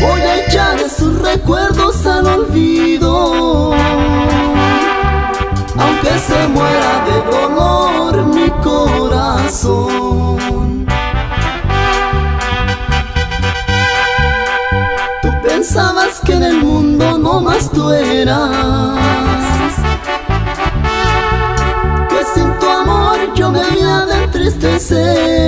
Voy a echar sus recuerdos al olvido. Aunque se muera de dolor mi corazón. Tú pensabas que en el mundo no más tú eras. De entristecer.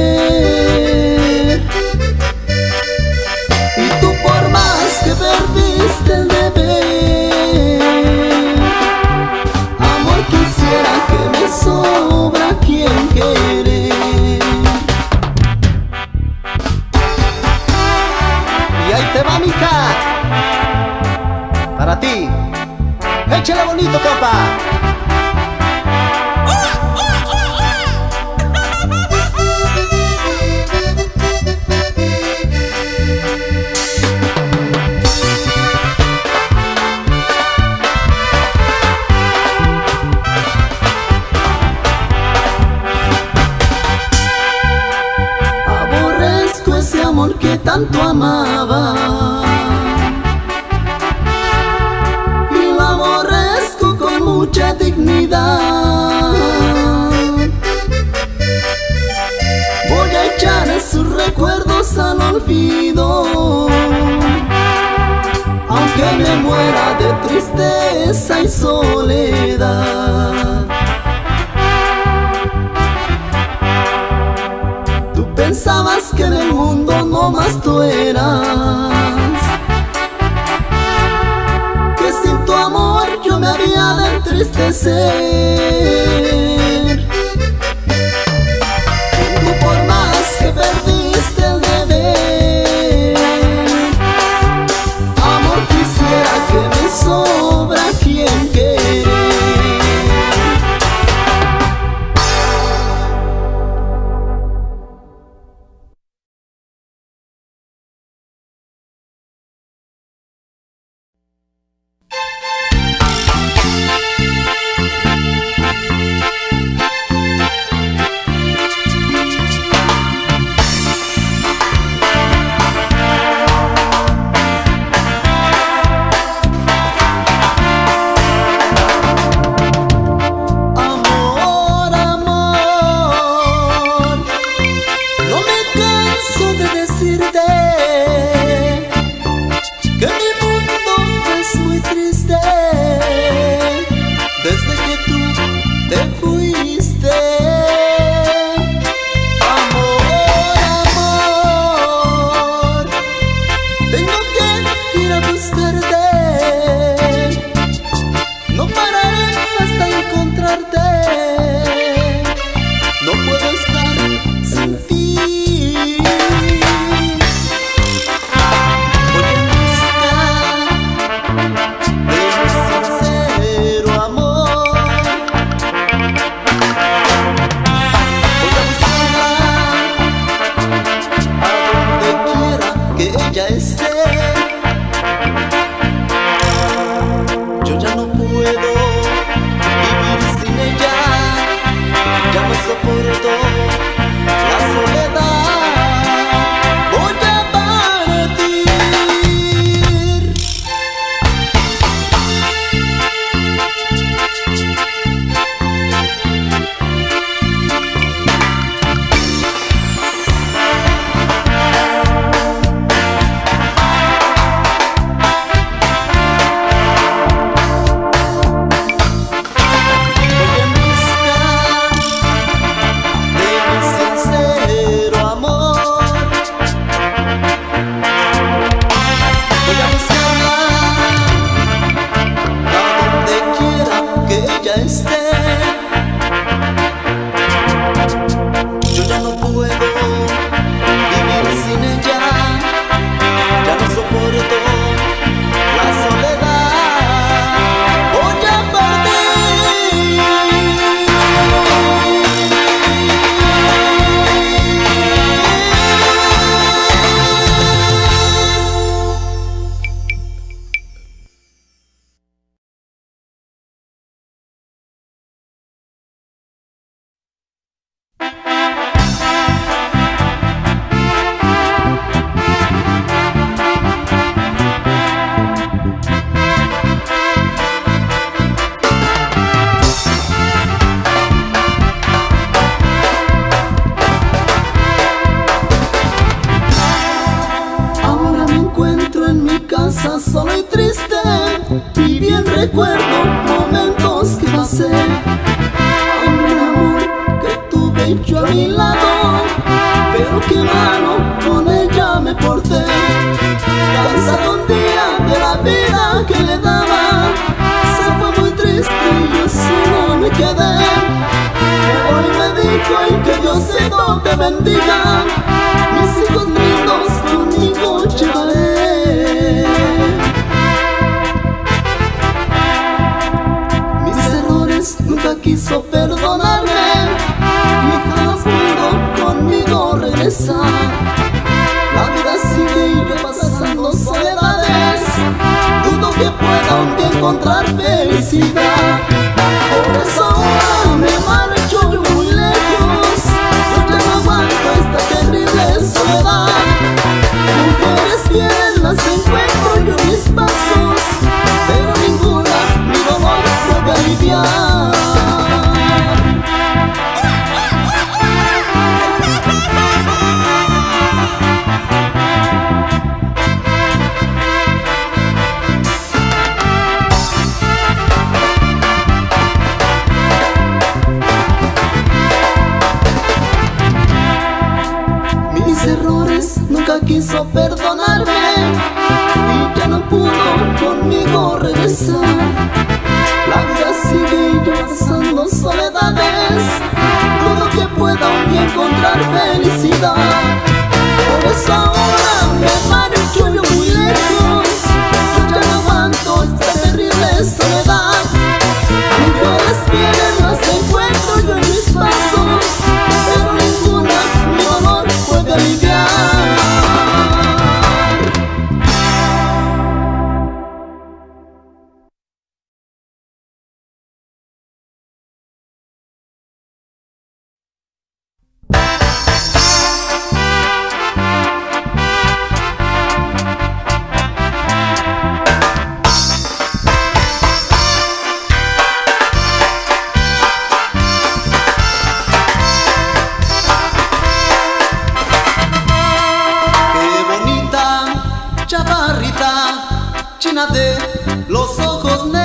Que tanto amaba. Y lo aborrezco con mucha dignidad. Voy a echar sus recuerdos al olvido. Aunque me muera de tristeza y soledad. Tú pensabas que tú eras. Que sin tu amor yo me había de entristecer 的歌 los ojos negros.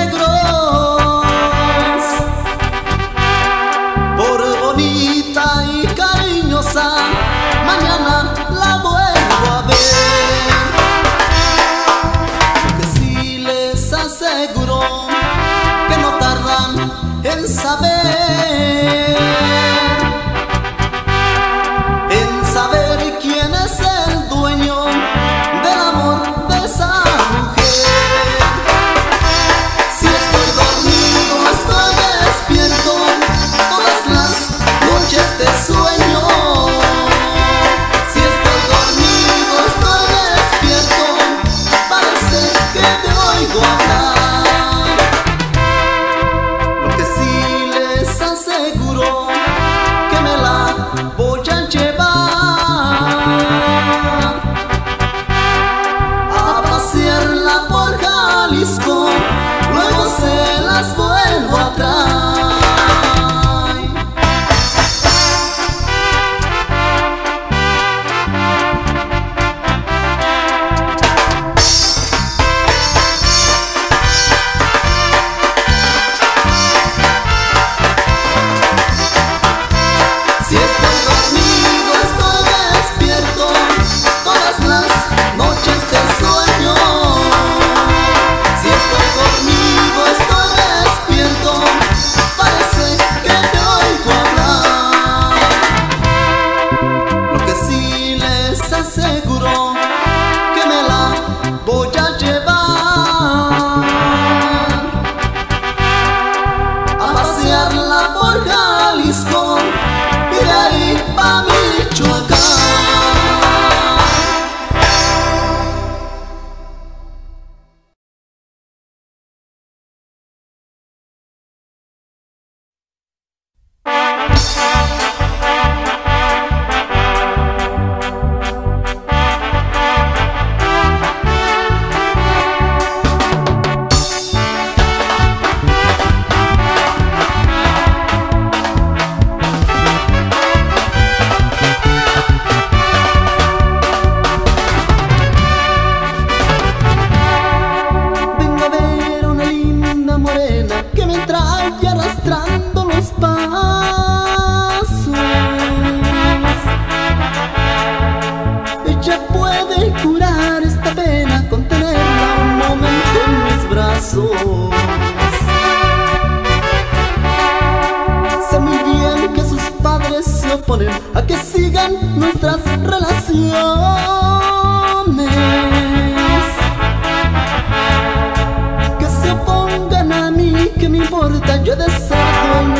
trae arrastrando los pasos. Ya puede curar esta pena, contenerla un momento en mis brazos. Sé muy bien que sus padres se oponen a que sigan nuestras yo deseo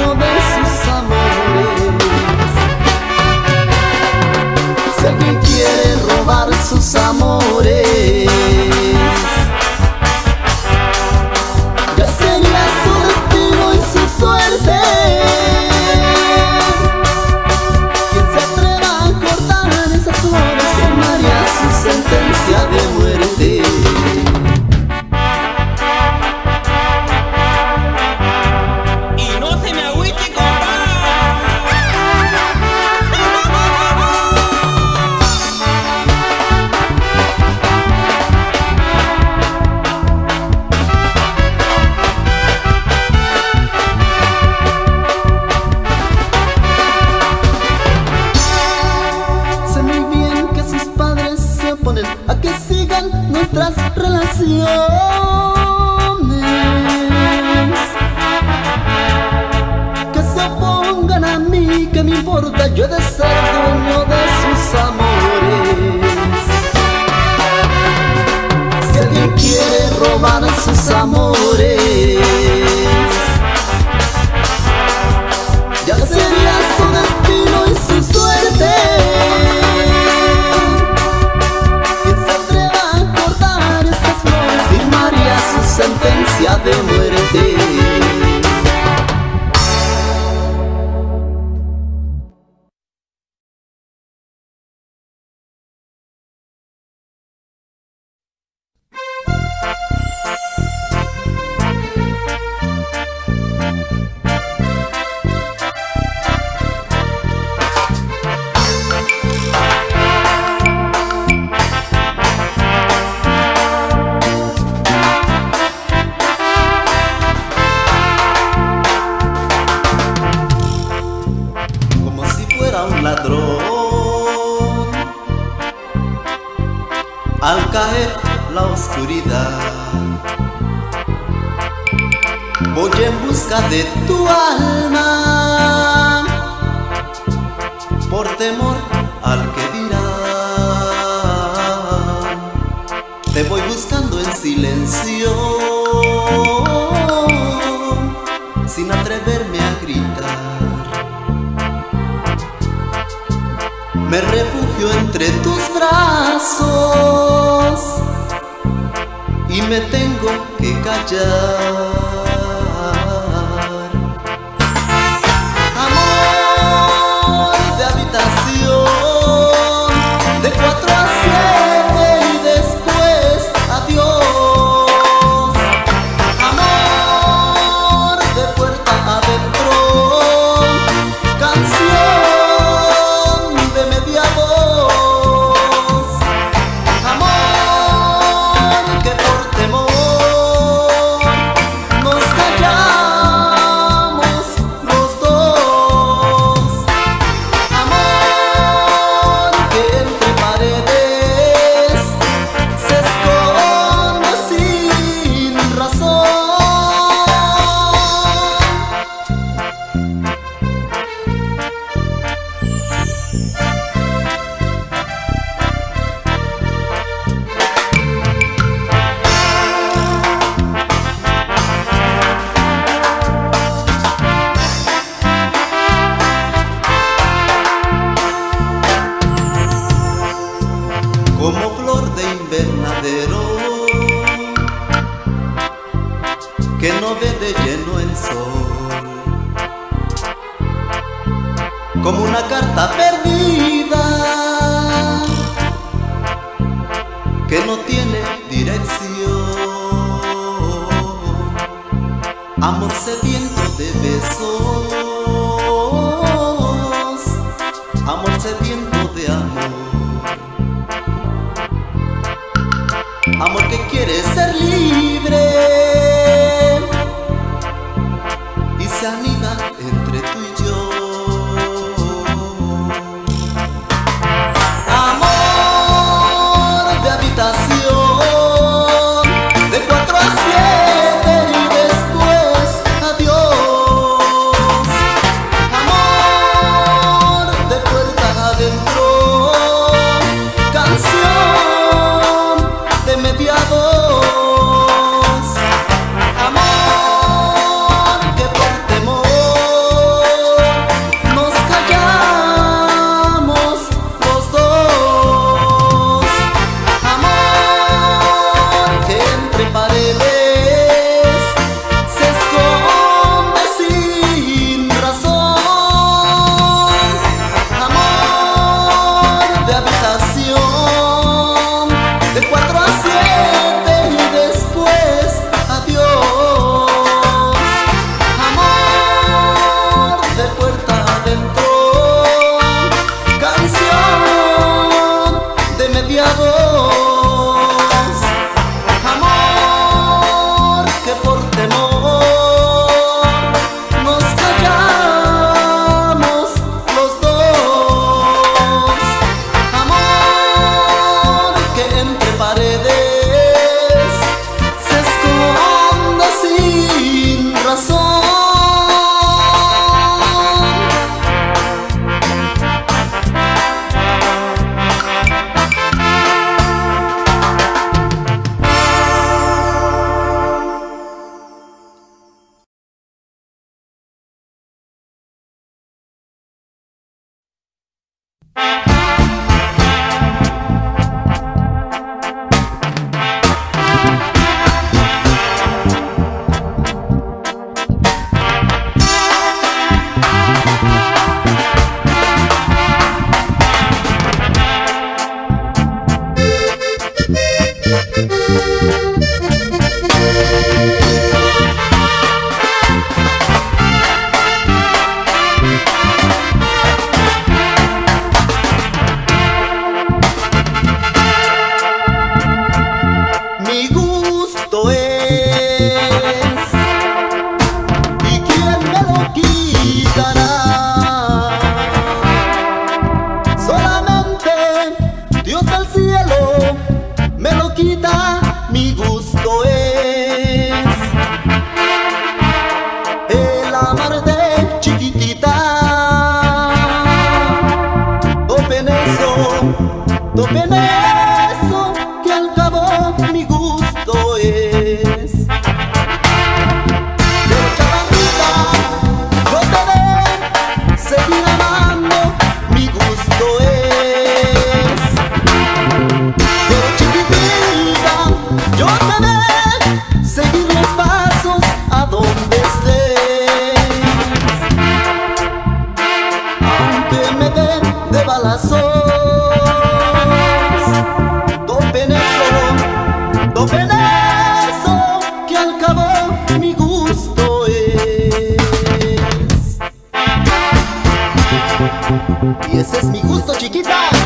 Al caer la oscuridad, voy en busca de tu alma. refugio entre tus brazos y me tengo que callar. como una carta perdida que no tiene dirección. Amor sediento de besos, amor sediento de amor, amor que quiere ser libre. Ese es mi gusto, chiquita.